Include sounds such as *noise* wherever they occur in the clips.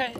Okay.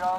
张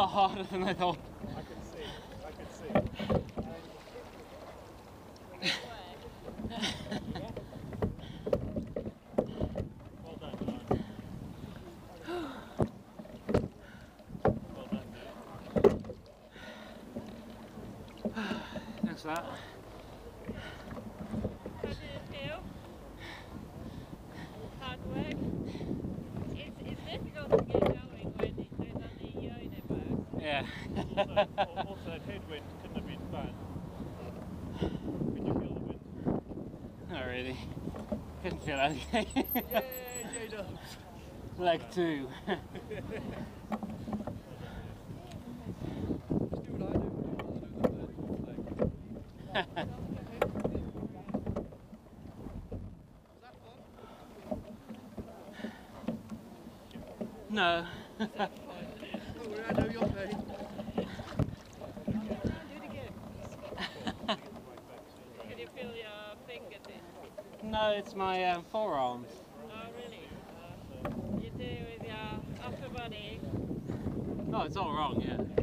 Lot harder than I thought. I could see. I could see. Thanks for that. Yeah. Also, also that headwind couldn't have been fun. Could you feel the wind? Not really. Couldn't feel anything. Yay, J-Dubs! Leg two. *laughs* no. *laughs* Can you feel your fingertips? No, it's my forearms. Oh, really? Uh, you do with your upper body. No, it's all wrong, yeah.